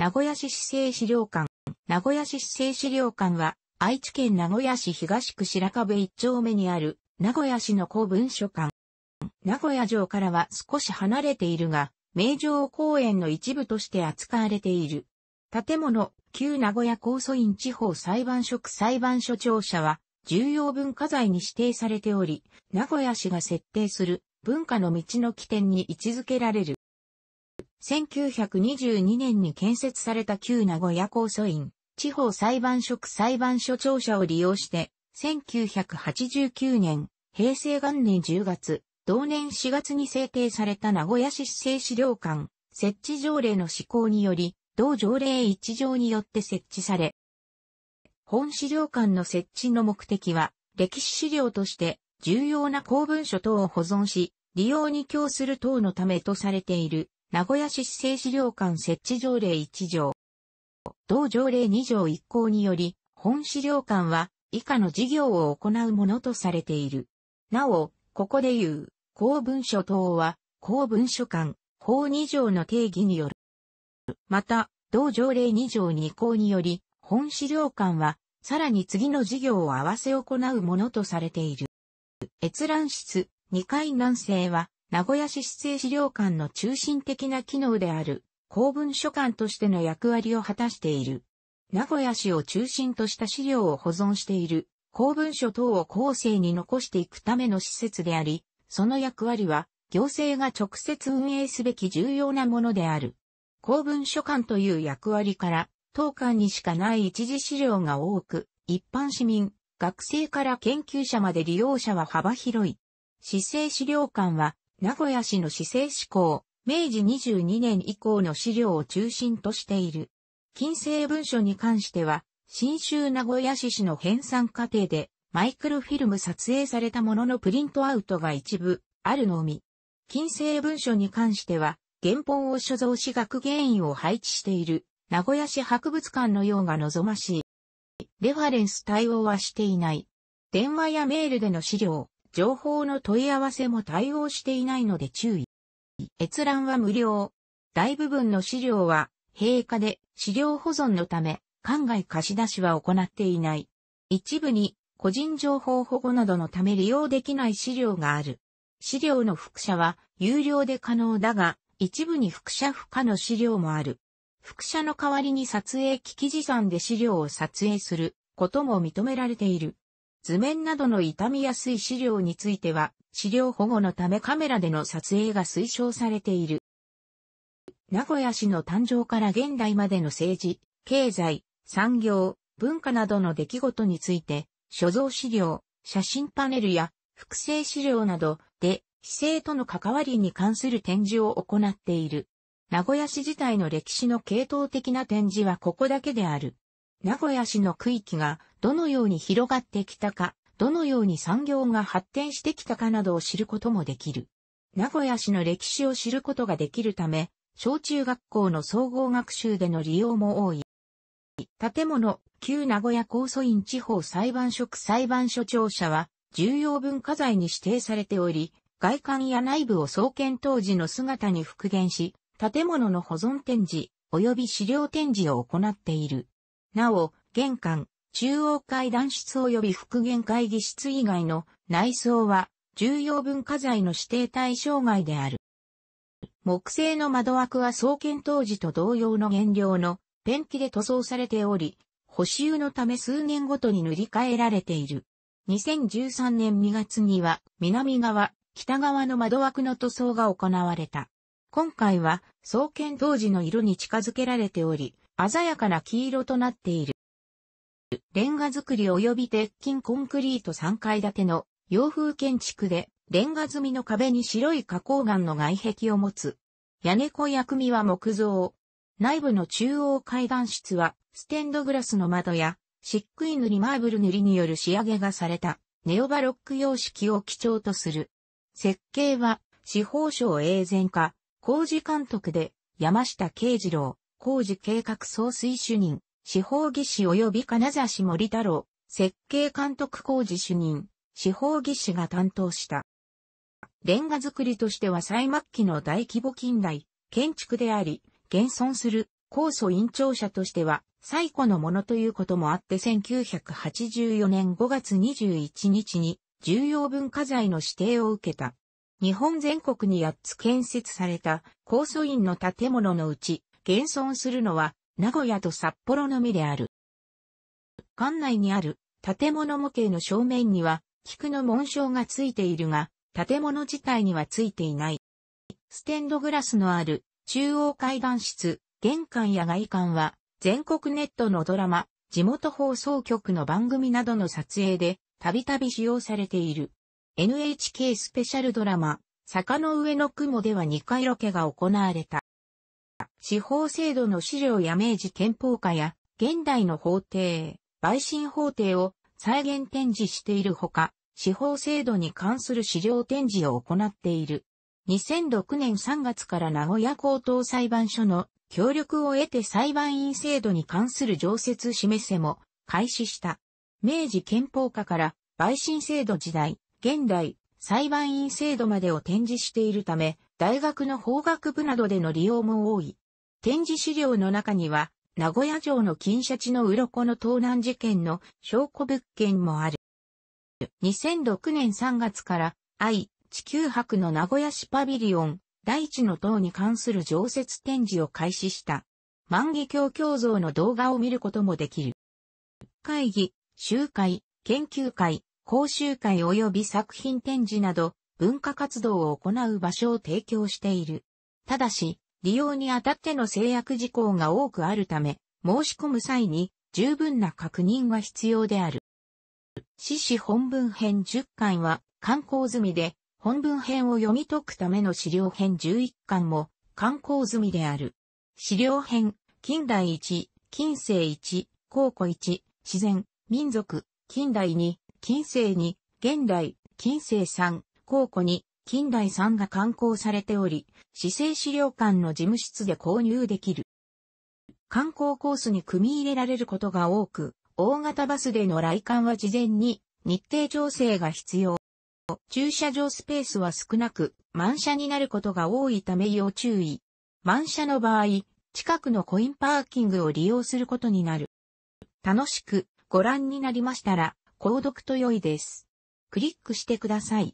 名古屋市市政資料館。名古屋市市政資料館は、愛知県名古屋市東区白壁一丁目にある、名古屋市の公文書館。名古屋城からは少し離れているが、名城公園の一部として扱われている。建物、旧名古屋高祖院地方裁判所裁判所庁舎は、重要文化財に指定されており、名古屋市が設定する文化の道の起点に位置づけられる。1922年に建設された旧名古屋高祖院、地方裁判所区裁判所庁舎を利用して、1989年、平成元年10月、同年4月に制定された名古屋市市政資料館、設置条例の施行により、同条例一条によって設置され、本資料館の設置の目的は、歴史資料として重要な公文書等を保存し、利用に供する等のためとされている、名古屋市市政資料館設置条例1条。同条例2条1項により、本資料館は以下の事業を行うものとされている。なお、ここで言う、公文書等は、公文書館、法2条の定義による。また、同条例2条2項により、本資料館は、さらに次の事業を合わせ行うものとされている。閲覧室、2階南西は、名古屋市市政資料館の中心的な機能である、公文書館としての役割を果たしている。名古屋市を中心とした資料を保存している、公文書等を後世に残していくための施設であり、その役割は、行政が直接運営すべき重要なものである。公文書館という役割から、当館にしかない一時資料が多く、一般市民、学生から研究者まで利用者は幅広い。市政資料館は、名古屋市の市政施行、明治22年以降の資料を中心としている。近世文書に関しては、新州名古屋市市の編纂過程で、マイクロフィルム撮影されたもののプリントアウトが一部あるのみ。近世文書に関しては、原本を所蔵し学芸員を配置している名古屋市博物館のようが望ましい。レファレンス対応はしていない。電話やメールでの資料、情報の問い合わせも対応していないので注意。閲覧は無料。大部分の資料は閉化で資料保存のため、館外貸し出しは行っていない。一部に個人情報保護などのため利用できない資料がある。資料の複写は有料で可能だが、一部に複写不可の資料もある。複写の代わりに撮影機器持参で資料を撮影することも認められている。図面などの傷みやすい資料については、資料保護のためカメラでの撮影が推奨されている。名古屋市の誕生から現代までの政治、経済、産業、文化などの出来事について、所蔵資料、写真パネルや複製資料などで、市政との関わりに関する展示を行っている。名古屋市自体の歴史の系統的な展示はここだけである。名古屋市の区域がどのように広がってきたか、どのように産業が発展してきたかなどを知ることもできる。名古屋市の歴史を知ることができるため、小中学校の総合学習での利用も多い。建物、旧名古屋高祖院地方裁判所裁判所庁舎は重要文化財に指定されており、外観や内部を創建当時の姿に復元し、建物の保存展示、及び資料展示を行っている。なお、玄関、中央階段室及び復元会議室以外の内装は重要文化財の指定対象外である。木製の窓枠は創建当時と同様の原料のペンキで塗装されており、補修のため数年ごとに塗り替えられている。2013年2月には南側、北側の窓枠の塗装が行われた。今回は創建当時の色に近づけられており、鮮やかな黄色となっている。レンガ造り及び鉄筋コンクリート3階建ての洋風建築で、レンガ積みの壁に白い花崗岩の外壁を持つ。屋根小屋組は木造。内部の中央階段室は、ステンドグラスの窓や、漆喰塗りマーブル塗りによる仕上げがされた、ネオバロック様式を基調とする。設計は、司法省永前化、工事監督で、山下慶次郎、工事計画総推主任、司法技師及び金指森太郎、設計監督工事主任、司法技師が担当した。レンガ造りとしては最末期の大規模近代、建築であり、現存する高祖院庁舎としては最古のものということもあって1984年5月21日に重要文化財の指定を受けた。日本全国に8つ建設された高祖院の建物のうち、現存するのは名古屋と札幌のみである。館内にある建物模型の正面には菊の紋章がついているが、建物自体にはついていない。ステンドグラスのある中央階段室、玄関や外観は全国ネットのドラマ、地元放送局の番組などの撮影でたびたび使用されている。NHK スペシャルドラマ、坂の上の雲では2回ロケが行われた。司法制度の資料や明治憲法下や現代の法廷、陪審法廷を再現展示しているほか、司法制度に関する資料展示を行っている。2006年3月から名古屋高等裁判所の協力を得て裁判員制度に関する常設示せも開始した。明治憲法下から陪審制度時代、現代、裁判員制度までを展示しているため、大学の法学部などでの利用も多い。展示資料の中には、名古屋城の金シャチの鱗の盗難事件の証拠物件もある。2006年3月から愛、地球博の名古屋市パビリオン、大地の塔に関する常設展示を開始した。万華鏡鏡像の動画を見ることもできる。会議、集会、研究会、講習会及び作品展示など文化活動を行う場所を提供している。ただし、利用にあたっての制約事項が多くあるため、申し込む際に十分な確認は必要である。獅子本文編10巻は刊行済みで、本文編を読み解くための資料編11巻も刊行済みである。資料編、近代1、近世1、考古1、自然、民族、近代2、近世2、現代、近世3、考古2、近代3が刊行されており、市政資料館の事務室で購入できる。観光コースに組み入れられることが多く、大型バスでの来館は事前に日程調整が必要。駐車場スペースは少なく、満車になることが多いため要注意。満車の場合、近くのコインパーキングを利用することになる。楽しくご覧になりましたら、購読と良いです。クリックしてください。